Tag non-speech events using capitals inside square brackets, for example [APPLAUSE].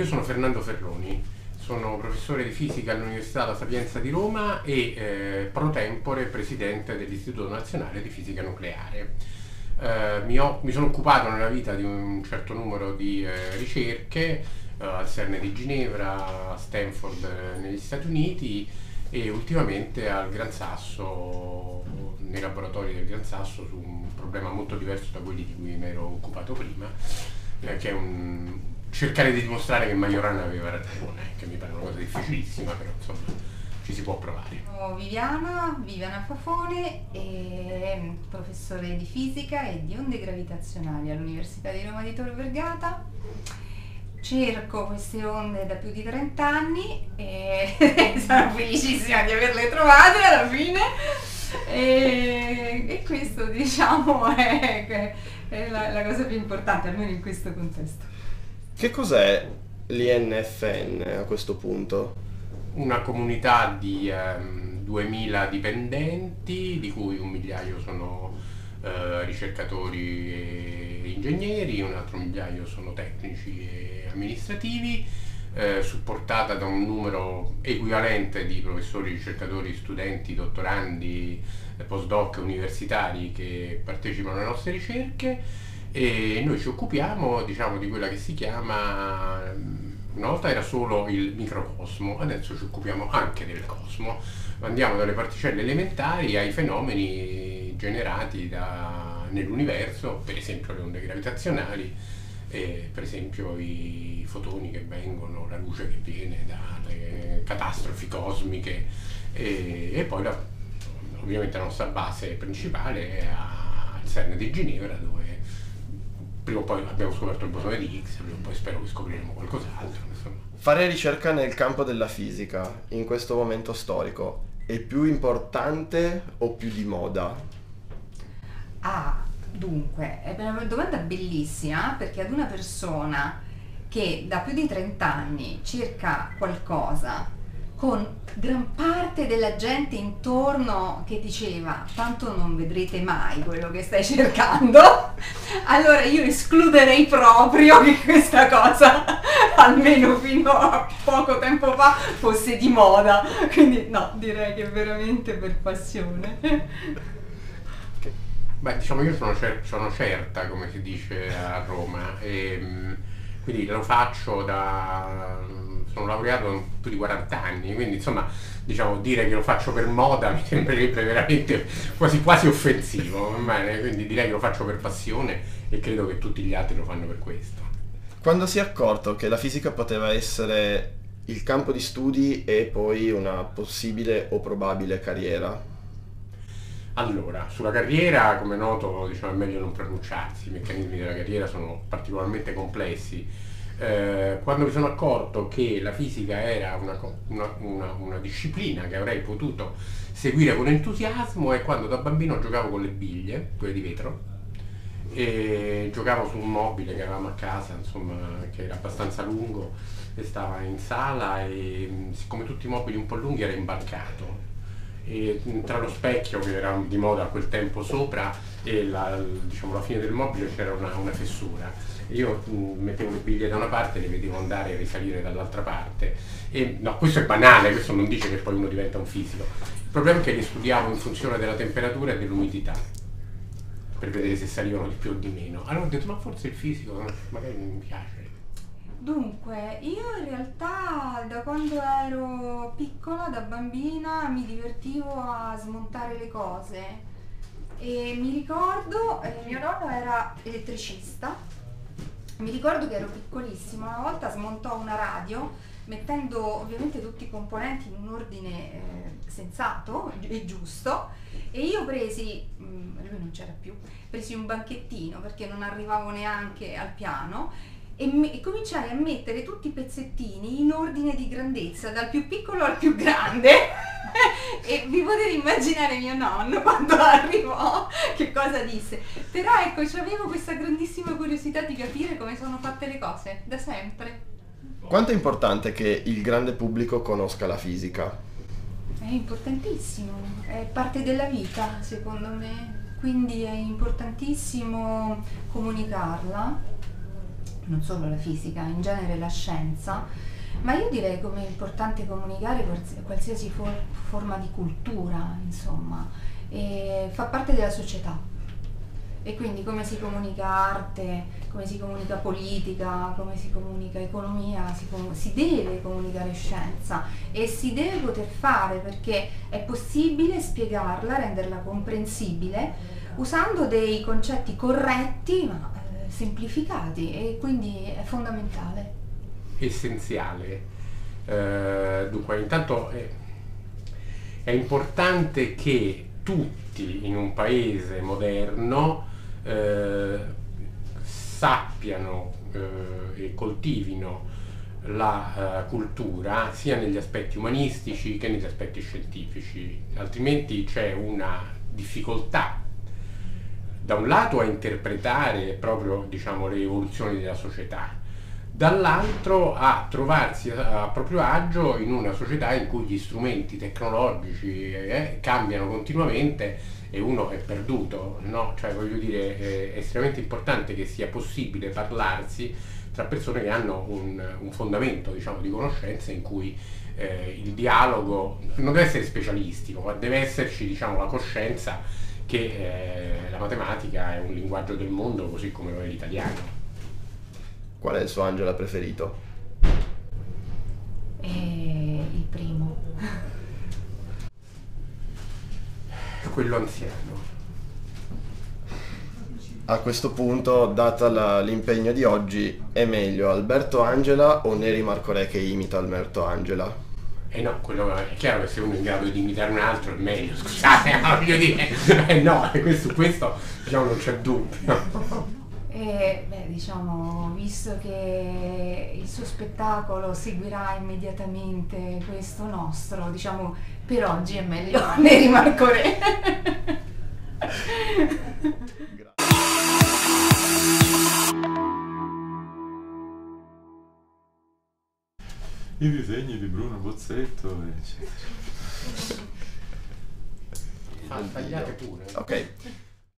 io sono Fernando Ferroni, sono professore di fisica all'Università La Sapienza di Roma e eh, pro tempore presidente dell'Istituto Nazionale di Fisica Nucleare. Eh, mi, ho, mi, sono occupato nella vita di un certo numero di eh, ricerche eh, al CERN di Ginevra, a Stanford eh, negli Stati Uniti e ultimamente al Gran Sasso, nei laboratori del Gran Sasso, su un problema molto diverso da quelli di cui mi ero occupato prima, eh, che è un, cercare di dimostrare che Majorana aveva ragione, che mi pare una cosa difficilissima, però insomma ci si può provare. Sono Viviana, Viviana Fafone, professore di fisica e di onde gravitazionali all'Università di Roma di Tor Vergata cerco queste onde da più di 30 anni e [LAUGHS] sono felicissima di averle trovate alla fine e, e questo diciamo [LAUGHS] è, è la, la, cosa più importante almeno in questo contesto. Che cos'è l'INFN a questo punto? Una comunità di um, 2000 dipendenti di cui un migliaio sono uh, ricercatori e ingegneri, un altro migliaio sono tecnici e amministrativi, eh, supportata da un numero equivalente di professori, ricercatori, studenti, dottorandi, eh, postdoc universitari che partecipano alle nostre ricerche e noi ci occupiamo diciamo, di quella che si chiama, una volta era solo il microcosmo, adesso ci occupiamo anche del cosmo, andiamo dalle particelle elementari ai fenomeni generati da, nell'universo, per esempio le onde gravitazionali, per esempio i fotoni che vengono, la luce che viene dalle catastrofi cosmiche. E, e poi la, ovviamente la nostra base principale è al CERN di Ginevra dove prima o poi abbiamo scoperto il bosone di Higgs, prima o poi spero che scopriremo qualcos'altro. Insomma. Fare ricerca nel campo della fisica in questo momento storico è più importante o più di moda? Ah, Dunque, è una domanda bellissima perché ad una persona che da più di 30 anni cerca qualcosa con gran parte della gente intorno che diceva tanto non vedrete mai quello che stai [LAUGHS] cercando, allora io escluderei proprio che questa cosa, [LAUGHS] almeno fino a poco tempo fa, fosse di moda. Quindi no, direi che veramente per passione. Beh, diciamo io sono, cer- sono, certa, come si dice a Roma, e mm, quindi lo faccio da... sono laureato più di 40 anni, quindi insomma diciamo dire che lo faccio per moda mi sembrerebbe [LAUGHS] veramente quasi, quasi offensivo, quindi direi che lo faccio per passione e credo che tutti gli altri lo fanno per questo. Quando si è accorto che la fisica poteva essere il campo di studi e poi una possibile o probabile carriera, allora, sulla carriera, come noto, diciamo, è meglio non pronunciarsi, i meccanismi della carriera sono particolarmente complessi. Eh, quando mi sono accorto che la fisica era una, una, una, una, disciplina che avrei potuto seguire con entusiasmo è quando da bambino giocavo con le biglie, quelle di vetro, e giocavo su un mobile che avevamo a casa, insomma, che era abbastanza lungo e stava in sala e siccome tutti i mobili un po' lunghi era imbarcato e tra lo specchio che era di moda a quel tempo sopra e la, diciamo, la fine del mobile c'era una, una fessura. Io mettevo le biglie da una parte e le vedevo andare e risalire dall'altra parte. E, no, questo è banale, questo non dice che poi uno diventa un fisico. Il problema è che li studiavo in funzione della temperatura e dell'umidità per vedere se salivano di più o di meno. Allora ho detto ma forse il fisico magari non mi piace. Dunque, io in realtà da quando ero piccola, da bambina, mi divertivo a smontare le cose. E mi ricordo, eh, mio nonno era elettricista, mi ricordo che ero piccolissima, una volta smontò una radio mettendo ovviamente tutti i componenti in un ordine eh, sensato e giusto. E io presi, mm, lui non c'era più, presi un banchettino perché non arrivavo neanche al piano e, me- e, cominciai a mettere tutti i pezzettini in ordine di grandezza, dal più piccolo al più grande. [LAUGHS] e vi potete immaginare mio nonno quando arrivò che cosa disse. Però ecco, avevo questa grandissima curiosità di capire come sono fatte le cose, da sempre. Quanto è importante che il grande pubblico conosca la fisica? È importantissimo, è parte della vita secondo me, quindi è importantissimo comunicarla non solo la fisica, in genere la scienza, ma io direi come è importante comunicare qualsiasi for- forma di cultura, insomma, fa parte della società. E quindi come si comunica arte, come si comunica politica, come si comunica economia, si, com- si, deve comunicare scienza e si deve poter fare perché è possibile spiegarla, renderla comprensibile usando dei concetti corretti ma semplificati e quindi è fondamentale. Essenziale. Uh, dunque, intanto è, è importante che tutti in un paese moderno eh, sappiano eh, e coltivino la uh, cultura sia negli aspetti umanistici che negli aspetti scientifici, altrimenti c'è una difficoltà da un lato a interpretare proprio diciamo, le evoluzioni della società, dall'altro a trovarsi a, proprio agio in una società in cui gli strumenti tecnologici eh, cambiano continuamente e uno è perduto, no? Cioè voglio dire, è estremamente importante che sia possibile parlarsi tra persone che hanno un, un fondamento diciamo, di conoscenza in cui eh, il dialogo non deve essere specialistico, ma deve esserci diciamo, la coscienza che eh, la matematica è un linguaggio del mondo così come lo è l'italiano. Qual è il suo angelo preferito? Eh, il primo [LAUGHS] quello anziano. A questo punto, data la, l'impegno di oggi, è meglio Alberto Angela o Neri Marco Re che imita Alberto Angela? Eh no, quello è chiaro che se uno è in grado di imitare un altro è meglio, scusate, [LAUGHS] voglio dire, eh no, questo, questo diciamo non c'è dubbio. E, beh, diciamo, visto che il suo spettacolo seguirà immediatamente questo nostro, diciamo, per oggi è meglio [LAUGHS] [LAUGHS] ne rimarco re. I disegni di Bruno Bozzetto, eccetera. Tagliate pure. Ok.